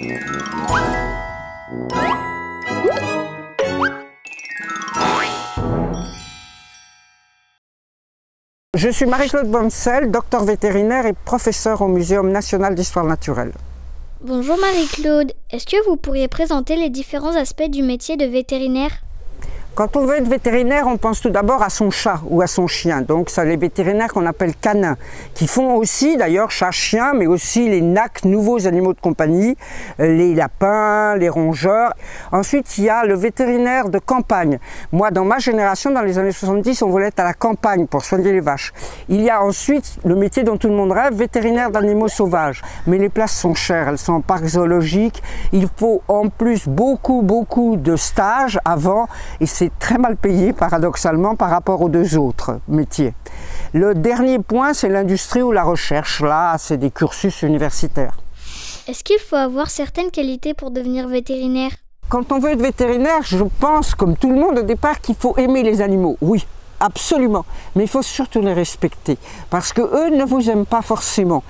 Je suis Marie-Claude Bonsel, docteur vétérinaire et professeur au Muséum national d'histoire naturelle. Bonjour Marie-Claude, est-ce que vous pourriez présenter les différents aspects du métier de vétérinaire? Quand on veut être vétérinaire, on pense tout d'abord à son chat ou à son chien. Donc, c'est les vétérinaires qu'on appelle canins, qui font aussi d'ailleurs chat-chien, mais aussi les NAC, nouveaux animaux de compagnie, euh, les lapins, les rongeurs. Ensuite, il y a le vétérinaire de campagne. Moi, dans ma génération, dans les années 70, on voulait être à la campagne pour soigner les vaches. Il y a ensuite le métier dont tout le monde rêve, vétérinaire d'animaux sauvages. Mais les places sont chères, elles sont en parc zoologique. Il faut en plus beaucoup, beaucoup de stages avant, et c'est très mal payé paradoxalement par rapport aux deux autres métiers. Le dernier point, c'est l'industrie ou la recherche. Là, c'est des cursus universitaires. Est-ce qu'il faut avoir certaines qualités pour devenir vétérinaire? Quand on veut être vétérinaire, je pense, comme tout le monde au départ, qu'il faut aimer les animaux. Oui, absolument. Mais il faut surtout les respecter. Parce que eux ne vous aiment pas forcément.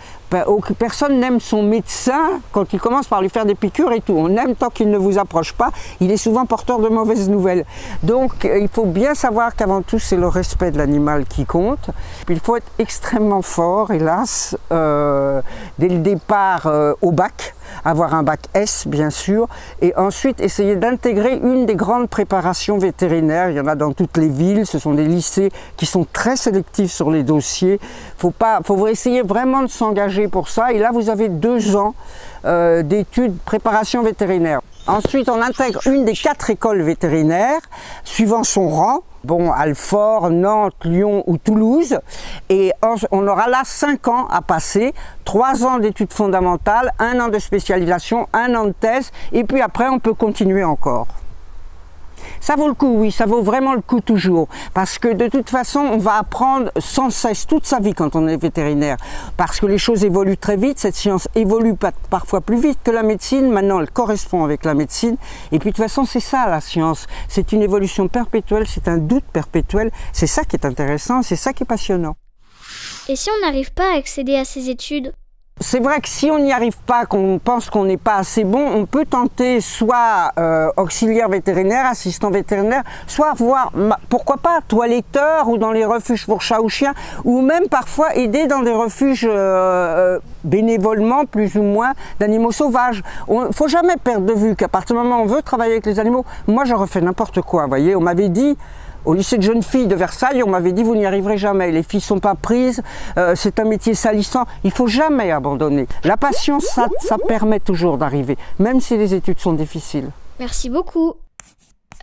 Personne n'aime son médecin quand il commence par lui faire des piqûres et tout. On aime tant qu'il ne vous approche pas. Il est souvent porteur de mauvaises nouvelles. Donc euh, il faut bien savoir qu'avant tout c'est le respect de l'animal qui compte. Il faut être extrêmement fort, hélas, euh, dès le départ euh, au bac avoir un bac S bien sûr, et ensuite essayer d'intégrer une des grandes préparations vétérinaires. Il y en a dans toutes les villes, ce sont des lycées qui sont très sélectifs sur les dossiers. Il faut essayer vraiment de s'engager pour ça, et là vous avez deux ans euh, d'études préparation vétérinaire. Ensuite, on intègre une des quatre écoles vétérinaires, suivant son rang. Bon, Alfort, Nantes, Lyon ou Toulouse. Et on aura là cinq ans à passer, trois ans d'études fondamentales, un an de spécialisation, un an de thèse, et puis après on peut continuer encore. Ça vaut le coup, oui, ça vaut vraiment le coup toujours. Parce que de toute façon, on va apprendre sans cesse toute sa vie quand on est vétérinaire. Parce que les choses évoluent très vite, cette science évolue parfois plus vite que la médecine. Maintenant, elle correspond avec la médecine. Et puis de toute façon, c'est ça la science. C'est une évolution perpétuelle, c'est un doute perpétuel. C'est ça qui est intéressant, c'est ça qui est passionnant. Et si on n'arrive pas à accéder à ces études? C'est vrai que si on n'y arrive pas, qu'on pense qu'on n'est pas assez bon, on peut tenter soit euh, auxiliaire vétérinaire, assistant vétérinaire, soit voir, pourquoi pas, toiletteur ou dans les refuges pour chats ou chiens, ou même parfois aider dans des refuges euh, euh, bénévolement, plus ou moins, d'animaux sauvages. Il ne faut jamais perdre de vue qu'à partir du moment où on veut travailler avec les animaux, moi j'aurais fait n'importe quoi, vous voyez, on m'avait dit, au lycée de jeunes filles de Versailles, on m'avait dit vous n'y arriverez jamais, les filles ne sont pas prises, euh, c'est un métier salissant, il faut jamais abandonner. La passion, ça, ça permet toujours d'arriver, même si les études sont difficiles. Merci beaucoup.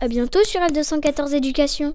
À bientôt sur L214 Éducation.